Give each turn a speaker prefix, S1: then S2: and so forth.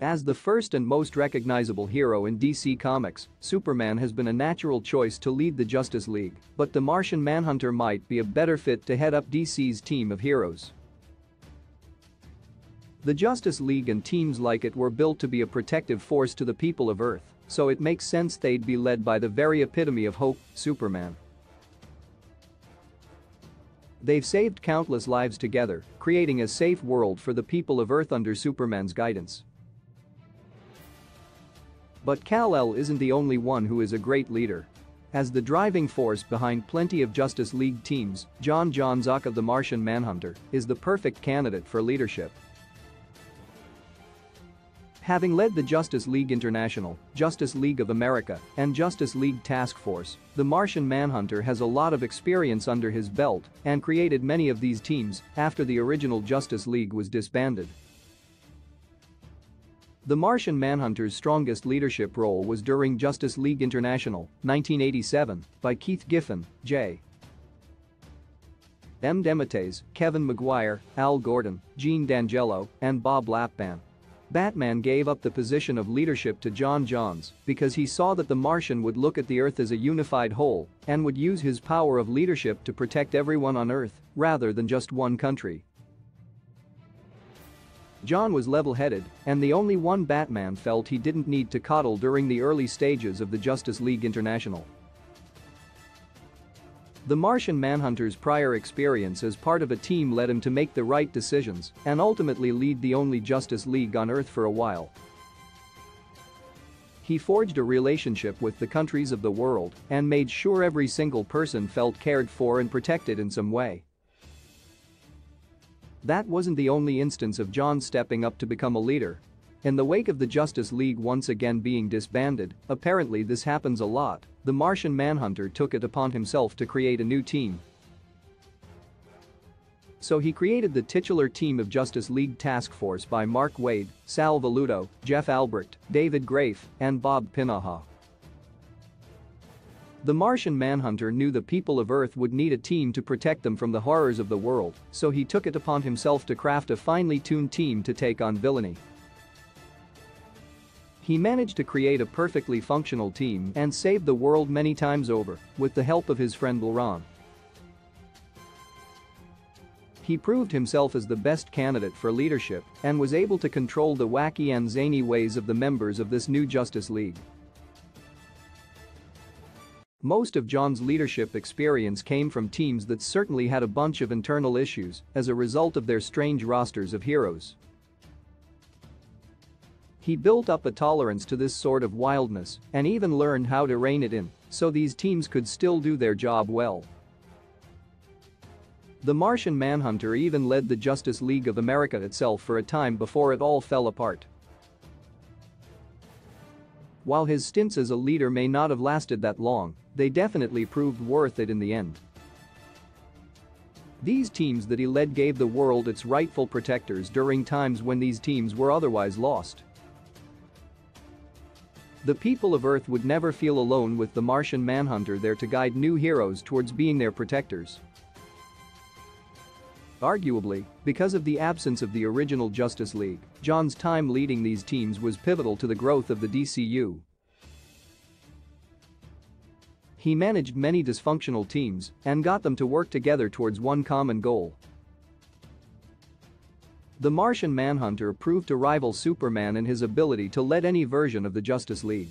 S1: As the first and most recognizable hero in DC Comics, Superman has been a natural choice to lead the Justice League, but the Martian Manhunter might be a better fit to head up DC's team of heroes. The Justice League and teams like it were built to be a protective force to the people of Earth, so it makes sense they'd be led by the very epitome of hope, Superman. They've saved countless lives together, creating a safe world for the people of Earth under Superman's guidance. But Kal-El isn't the only one who is a great leader. As the driving force behind plenty of Justice League teams, J'onn J'onn J'onzz of the Martian Manhunter is the perfect candidate for leadership. Having led the Justice League International, Justice League of America, and Justice League Task Force, the Martian Manhunter has a lot of experience under his belt and created many of these teams after the original Justice League was disbanded. The Martian Manhunter's strongest leadership role was during Justice League International, 1987, by Keith Giffen, J. M. DeMatteis, Kevin Maguire, Al Gordon, Gene D'Angelo, and Bob Lappan. Batman gave up the position of leadership to J'onn J'onzz because he saw that the Martian would look at the Earth as a unified whole and would use his power of leadership to protect everyone on Earth rather than just one country. J'onn was level-headed and the only one Batman felt he didn't need to coddle during the early stages of the Justice League International. The Martian Manhunter's prior experience as part of a team led him to make the right decisions and ultimately lead the only Justice League on Earth for a while. He forged a relationship with the countries of the world and made sure every single person felt cared for and protected in some way. That wasn't the only instance of J'onn stepping up to become a leader. In the wake of the Justice League once again being disbanded, apparently this happens a lot, the Martian Manhunter took it upon himself to create a new team. So he created the titular team of Justice League Task Force by Mark Waid, Sal Velluto, Jeff Albrecht, David Grafe, and Bob Pinaha. The Martian Manhunter knew the people of Earth would need a team to protect them from the horrors of the world, so he took it upon himself to craft a finely tuned team to take on villainy. He managed to create a perfectly functional team and save the world many times over with the help of his friend Laurent. He proved himself as the best candidate for leadership and was able to control the wacky and zany ways of the members of this new Justice League. Most of J'onn's leadership experience came from teams that certainly had a bunch of internal issues as a result of their strange rosters of heroes. He built up a tolerance to this sort of wildness and even learned how to rein it in so these teams could still do their job well. The Martian Manhunter even led the Justice League of America itself for a time before it all fell apart. While his stints as a leader may not have lasted that long, they definitely proved worth it in the end. These teams that he led gave the world its rightful protectors during times when these teams were otherwise lost. The people of Earth would never feel alone with the Martian Manhunter there to guide new heroes towards being their protectors. Arguably, because of the absence of the original Justice League, J'onn's time leading these teams was pivotal to the growth of the DCU. He managed many dysfunctional teams and got them to work together towards one common goal, the Martian Manhunter proved to rival Superman in his ability to lead any version of the Justice League.